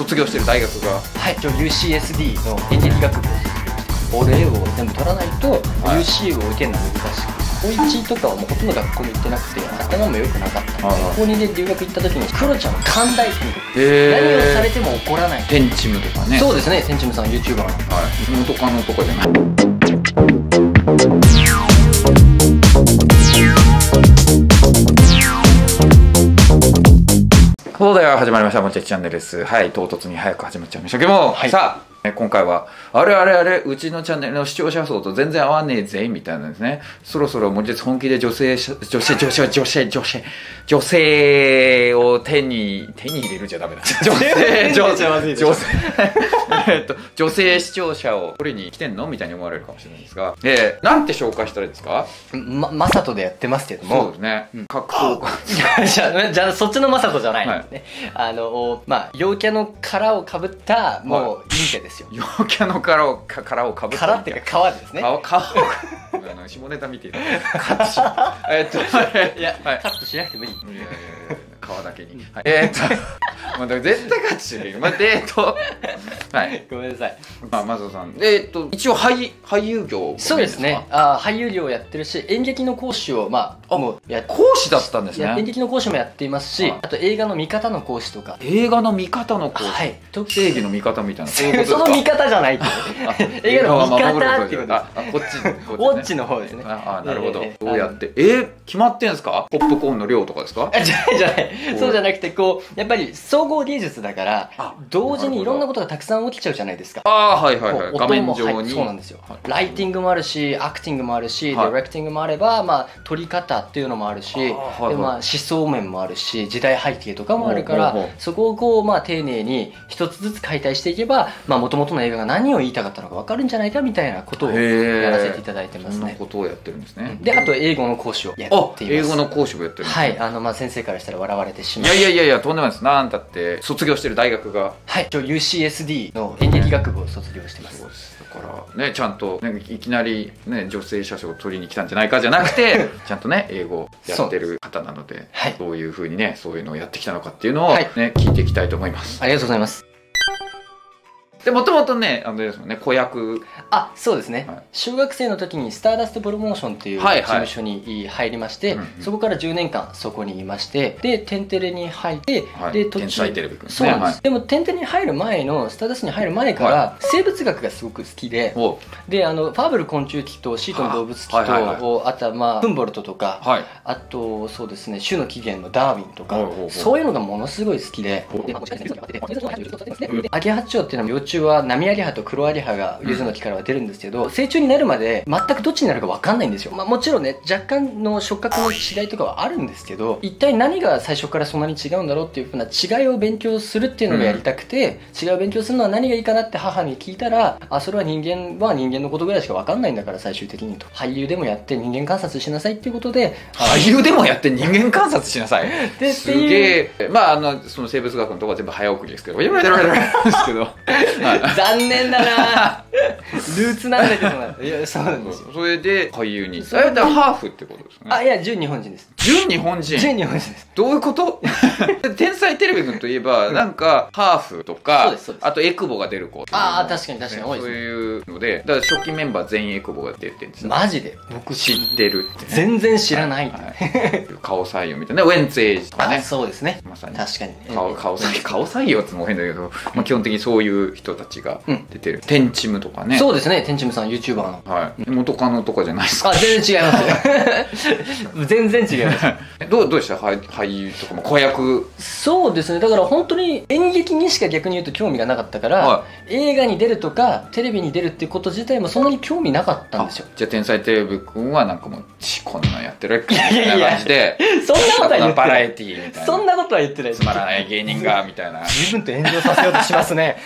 卒業してる大学が。はい。一応 UCSD の演劇学部。をオール英語を全部取らないと、はい。UC を受けるのは難しく高1とかはもうほとんど学校に行ってなくて頭も良くなかった。高2で留学行った時にクロちゃんは寛大君へ何をされえても怒らない。テンチムとかね。そうですねセンチムさん YouTuber のはい。元カノとかじゃないそうだよ始まりました。もちゃチャンネルです。はい唐突に早く始まっちゃいましたけども、はい。さあえ今回はあれあれあれうちのチャンネルの視聴者層と全然合わねえぜみたいなですね。そろそろもう本気で女性し女性女性女性女性女性を手に手に入れるじゃダメだ。女性女じゃまずいでしょ。女性 えっと女性視聴者を取りに来てんのみたいに思われるかもしれないですが。えー、なんて紹介したらいいですか？まマサトでやってますけどそうもですね、格闘家。じゃあじゃあそっちのマサトじゃないはいですね、あのおまあ陽キャの殻をかぶったもう陰キャですよ。陽キャの殻をか殻をかぶった。殻っていうか皮ですね。顔顔あの下ネタ見てカットし えっといや、はい。カットしなくてもいい。いやいやいや皮だけに、はい、えーっとまあ絶対カットしないまあでえーっと はい。ごめんなさい。まあマゾさん。えーっと一応俳俳優業そうですね。あ俳優業をやってるし演劇の講師をまああもうやっ講師だったんですね。や演劇の講師もやっていますし、はい。あと映画の見方の講師とか。映画の見方の講師、はい。と正義の見方みたいな。その見方じゃない 映画の見方っていうことああこっちこっちね。ウォッチの方ですね。ああなるほど、ええどうやって？えー、決まってんすか？ポップコーンの量とかですか？あじゃないじゃない。そうじゃなくてこうやっぱり総合芸術だからあ同時にいろんなことがたくさん起きちゃうじゃないですか。ああはいはいはい。画面上に。はいそうなんですよ、はい。ライティングもあるしアクティングもあるし、はい。ディレクティングもあれば、まあ、撮り方っていうのもあるし、でまあ、思想面もあるし時代背景とかもあるからそこをこう、まあ、丁寧に一つずつ解体していけばもともとの映画が何を言いたかったのか分かるんじゃないかみたいなことをやらせていただいてますね。ことをやってるんですね、であと英語の講師をやあっています。英語の講師もやってるはい。あの、まあ、先生からしたら笑われてしいまう。やいやいやいやとんでもないです。なんだって卒業してる大学が。はい。一応 UCSD の演劇学部を卒業してます。そうです。だからねちゃんと、ね、いきなり、ね、女性車掌を取りに来たんじゃないかじゃなくて ちゃんとね英語やってる方なのではい。どういうふうにねそういうのをやってきたのかっていうのを、はい。ね聞いていきたいと思います。ありがとうございますでもともとねあのですもんね子役。あそうですね、はい。小学生の時にスターダストプロモーションっていうはいはい。事務所に入りまして、うんうん。そこから10年間そこにいましてで「テンテレ」に入って、はい。で途天才テレビくんですそうなんです、ねはい。でも「テンテレ」に入る前のスターダストに入る前から、は生物学がすごく好きでおであのファーブル昆虫記とシートの動物記と、はい。はいはいあとはまあフンボルトとか、はい。あとそうですね種の起源のダーウィンとかそういうのがものすごい好きででアゲハチョウっていうのは幼虫はナミアゲハと黒アゲハが柚子の木からは出るんですけど、成虫になるまで全くどっちになるか分かんないんですよ、まあ、もちろんね若干の触覚の違いとかはあるんですけど一体何が最初からそんなに違うんだろうっていうふうな違いを勉強するっていうのがやりたくて、違いを勉強するのは何がいいかなって母に聞いたらあそれは人間は人間のことぐらいしか分かんないんだから最終的にと。俳優でもやって人間観察しなさいっていうことで俳優でもやって人間観察しなさい？ですげえ。まああのその生物学のとこは全部早送りですけどですけど、はい残念だな。ルーツなんだけどな。いやそうなんですよ。それで俳優に。だからハーフってことですね。あいや純日本人です。純日本人。純日本人です。どういうこと？天才テレビくんといえば、なんか、ハーフとそうかですそうです。あとエクボが出る子ああ確かに確かに多いそうですね。いうので、だから初期メンバー全員エクボが出てるんですよ。マジで？僕知ってるって。ね。全然知らない、はい。顔採用みたいな。ウェンツエイジとかあね。そうですね。まさに。確かに顔顔採用。顔採用っても変だけど、まあ、基本的にそういう人たちがうん。出てる、テンチムとかね。そうですね。天チムさん YouTuber の。はい、元カノとかじゃないですか。あ全然違いますよ。全然違います。どうどうでした？俳俳優とかも。子役。そうですね。だから本当に演劇にしか逆に言うと興味がなかったから、は映画に出るとかテレビに出るっていうこと自体もそんなに興味なかったんですよ。あじゃあ天才テレビくんはなんかもうちこんなんやってる。みたいな感じでそんなことは言ってバラエないティーみたいな。そんなことは言ってない。つまらない芸人がみたいな。随分と炎上させようとしますね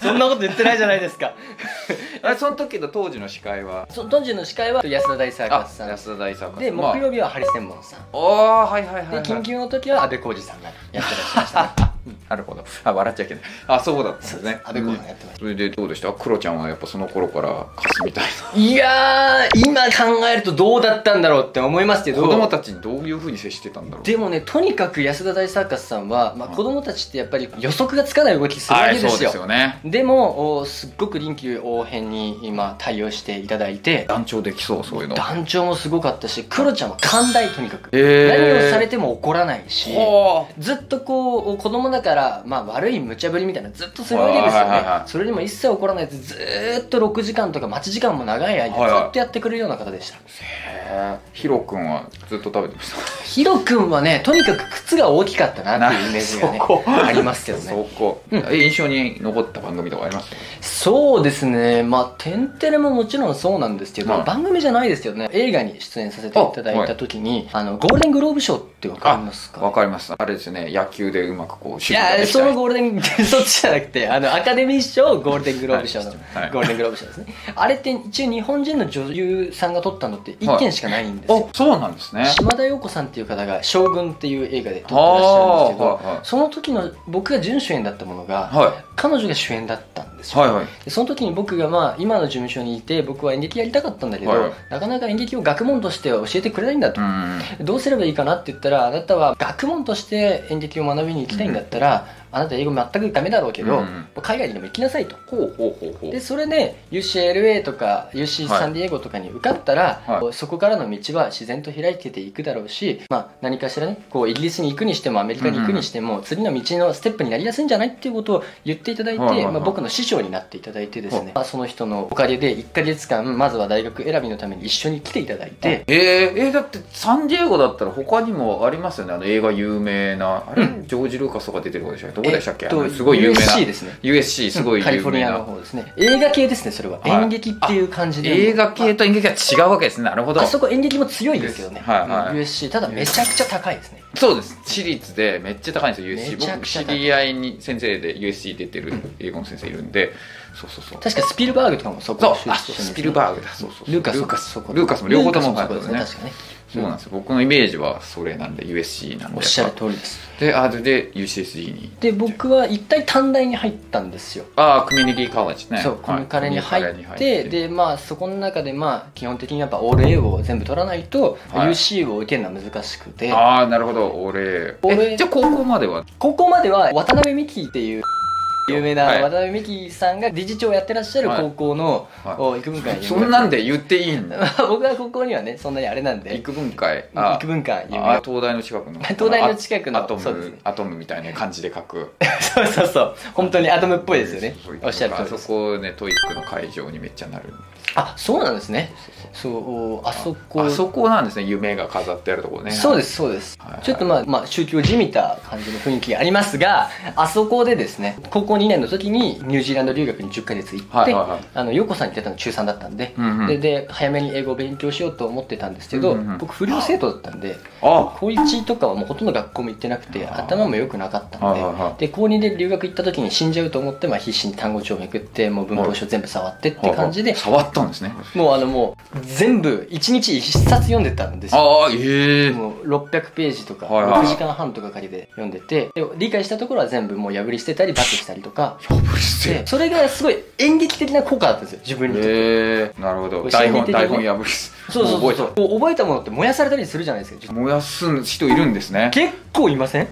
そんなこと言ってないじゃないですか。あれその時の当時の司会は？そ当時の司会は安田大サーカあスさん。安田大サーカス。で木曜日はハリセンボンさん、ああーはいはいはい、はい、で緊急の時は安部浩二さんがやってらっしゃいましたね なるほど。あ笑っちゃいけない。あそうだったんですね。安倍公さんやってましそれでどうでした？クロちゃんはやっぱその頃からカスみたいたいやー今考えるとどうだったんだろうって思いますけど。な子供たちにどういうふうに接してたんだろう？でもねとにかく安田大サーカスさんは、まあ、うん。子供たちってやっぱり予測がつかない動きするわけですよ,、はいそうですよね。でもおすっごく臨機応変に今対応していただいて。団長できそうそういうの。団長もすごかったしクロちゃんは寛大とにかく、へー。何をされても怒らないし。ほずっとこう子供だから、まあ、悪い無茶ぶりみたいなのずっとするわけですよはいはいはいはい。ねそれでも一切怒らないでずーっと6時間とか待ち時間も長い間はいはいずっとやってくれるような方でした、へー。ヒロ君はずっと食べてました？ヒロ君はねとにかく靴が大きかったなっていうイメージがねありますけどそねこ、うん。え印象に残った番組とかあります？そうですね。まあ「てんてれ」ももちろんそうなんですけど、はい。番組じゃないですけどね。映画に出演させていただいた時にあ、のゴールデングローブ賞ってわかりますか？わかります。あれですよね。野球でうまくこう守いや そのゴールデン そっちじゃなくてあのアカデミー賞ゴールデングローブ賞の、はいゴールデングローブ賞ですね。あれって一応日本人の女優さんが撮ったのって1件しかないんですよ、あそうなんですね。島田陽子さんっていう方が「将軍」っていう映画で撮ってらっしゃるんですけど、はいはい。その時の僕が準主演だったものが、は彼女が主演だったんですよ、はいはい。でその時に僕がまあ今の事務所にいて僕は演劇やりたかったんだけど、はいなかなか演劇を学問としては教えてくれないんだと、うん。どうすればいいかなって言ったらあなたは学問として演劇を学びに行きたいんだったら、あなた英語全くダメだろうけど、うん海外にでも行きなさいと。ほうほうほうほう。でそれで UCLA とか UC はい。サンディエゴとかに受かったら、はい。そこからの道は自然と開けていくだろうし、まあ、何かしらねこうイギリスに行くにしてもアメリカに行くにしても、次の道のステップになりやすいんじゃないっていうことを言っていただいて、はいはいはいまあ、僕の師匠になっていただいてですはいね、まあその人のおかげで1ヶ月間まずは大学選びのために一緒に来ていただいて、えー、えーだってサンディエゴだったら他にもありますよね。あの映画有名なあれ、うジョージ・ルーカスとか出てる方でしたっこでしたっけ、えっとすごい有名な。USC ですね。USC すごい有名な、カリフォルニアの方ですね。映画系ですねそれは、はい演劇っていう感じで。映画系と演劇は違うわけですね。なるほど。あそこ演劇も強いですけどね、はいはい。うん USC ただめちゃくちゃ高いですね。そうです。私立でめっちゃ高いんですよ。USC 僕知り合いに先生で USC 出てる英語の先生いるんで、そうそうそう。確かスピルバーグとかもそこそう。あそうスピルバーグだ。そうそうそう。ルーカス。ルーカス。そこルーカスも両方ともそこですね。はい確かね。そうなんですよ。僕のイメージはそれなんで USC なんでおっしゃる通りです。であでで UCSD にで僕は一体短大に入ったんですよ。ああコミュニティカレッジね。そうコミカレに入って,、でまあそこの中でまあ基本的にやっぱオール A を全部取らないと、はい。UC を受けるのは難しくて。ああなるほど。俺俺えじゃあ高校までは？高校までは渡辺美樹っていう有名なはい。渡辺美樹さんが理事長をやってらっしゃる高校の、はい。お育文会に。そんなんで言っていいんだ。僕は高校にはねそんなにあれなんで。育文会育文会東大の近くの。東大の近くのアトムアトムみたいな感じで書く。そうそうそう。本当にアトムっぽいですよね。おっしゃる通りあそこねトイックの会場にめっちゃなるあそうなんですね。そうあそこ。あそこなんですね。夢が飾ってあるところね。そうですそうです、はい。ちょっとまあ、まあ、宗教じみた感じの雰囲気がありますがあそこでですね高校2年の時にニュージーランド留学に10ヶ月行って、あの陽子さんに出たの中3だったんで,、うんうん。でで早めに英語を勉強しようと思ってたんですけど、うんうんうん。僕不良生徒だったんであ。高1とかはもうほとんど学校も行ってなくて頭も良くなかったんで,、で高2で留学行った時に死んじゃうと思って、まあ、必死に単語帳をめくってもう文法書全部触ってって感じで、触ったんですね。もうあのもう全部1日1冊読んでたんですよ。ああええもう600ページとかはいはい6時間半とかかけて読んでてで理解したところは全部もう破り捨てたりバツしたりとか。てでそれがすごい演劇的な効果だったんですよ自分にとって。ええなるほど。台本台本破りそうそうそう覚こう覚えた。ものって燃やされたりするじゃないですか。燃やす人いるんですね。結構いません？へ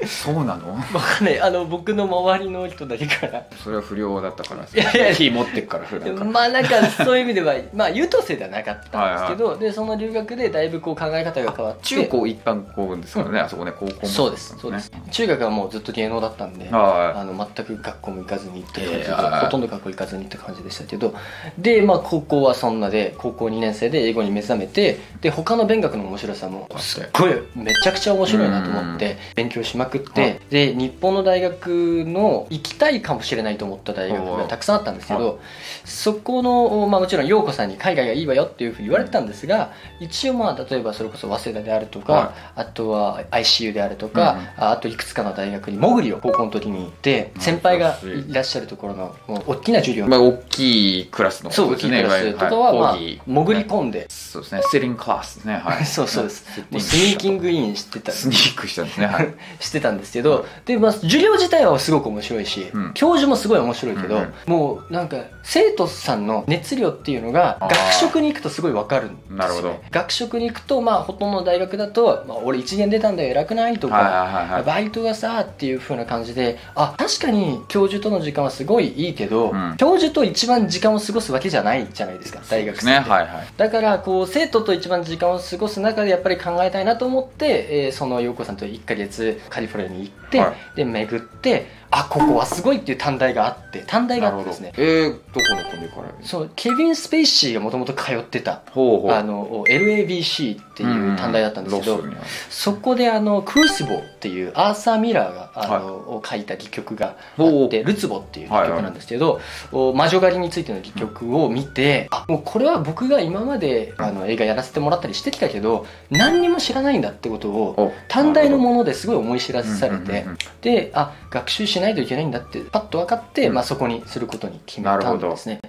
えそうなの？わかんない。あの僕の周りの人だけから。それは不良だったからいやいや火持ってっから普段から。まあなんかそういう意味では まあ優等生ではなかったんですけど。でその留学でだいぶこう考え方が変わって。中高一貫校ですからね、あそこね高校も。そうですそうです。中学はもうずっと芸能だったんではあの全く学校も行かずにって感じで、えーほとんど学校行かずにって感じでしたけどで、まあ、高校はそんなで高校2年生で英語に目覚めてで他の勉学の面白さもすっごいめちゃくちゃ面白いなと思って勉強しまくって、はい。で日本の大学の行きたいかもしれないと思った大学がたくさんあったんですけど、そこの、まあ、もちろん陽子さんに海外がいいわよっていうふうに言われてたんですが一応まあ例えばそれこそ早稲田であるとか、はい。あとは ICU であるとか、あといくつかの大学に潜りを高校の時にに行って先輩がいらっしゃるところのもう大きな授業。まあ、大きいクラスの。そう大きいクラス。とかは、潜り込んで、そうですね、セリンクラスですね。はい。そうそうです。もうスニーキングインしてた。スニークしたんですね。はい。してたんですけど、で、まあ、授業自体はすごく面白いし、うん。教授もすごい面白いけど、うんうん。もうなんか生徒さんの熱量っていうのが学食に行くとすごいわかるんですよ、ね、なるほど。学食に行くとまあほとんどの大学だと、まあ、俺一元出たんだよ偉くない？とか、はいはいはいはい。バイトがさっていう風な感じであ確かに教授との時間はすごいいいけど、うん。教授と一番時間を過ごすわけじゃないじゃないですか大学生ね、はいはい。だからこう生徒と一番時間を過ごす中でやっぱり考えたいなと思って、えーその陽子さんと1ヶ月カリフォルニアに行って、はい。で巡ってあここはすごいっていう短大があって短大があってですね。えー、どこのコミから？そうケビン・スペイシーがもともと通ってたほうほう。あの LABC っていう短大だったんですけど、そこであのクルーシボっていうアーサー・ミラーがあの、を書いた戯曲があってルツボっていう戯曲なんですけど、お魔女狩りについての戯曲を見て、あもうこれは僕が今まであの映画やらせてもらったりしてきたけど何にも知らないんだってことをお短大のものですごい思い知らされてうんうんうんうん。であ学習しないといけないんだってパッと分かって、うん。まあ、そこにすることに決めたんですね